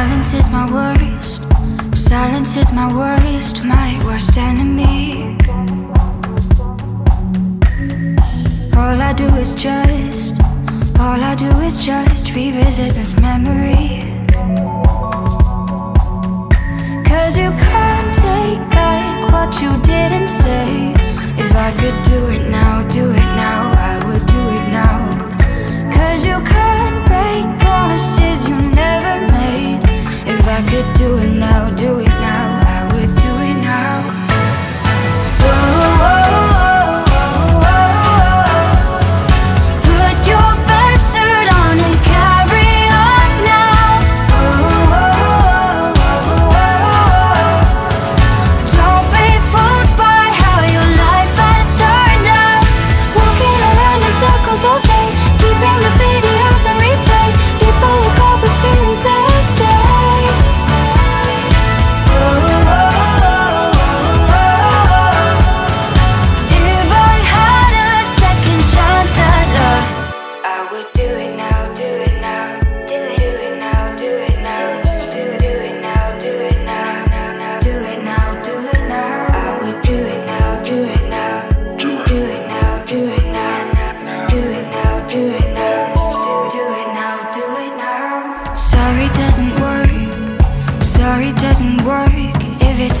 Silence is my worst. Silence is my worst, my worst enemy. All I do is just, all I do is just revisit this memory. Cause you can't take back what you didn't say. If I could do it now, do it. I could do it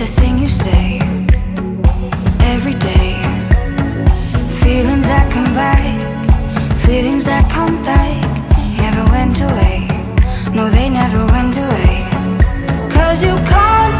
a thing you say every day. Feelings that come back, feelings that come back, never went away. No, they never went away. Cause you can't.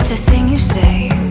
It's a thing you say.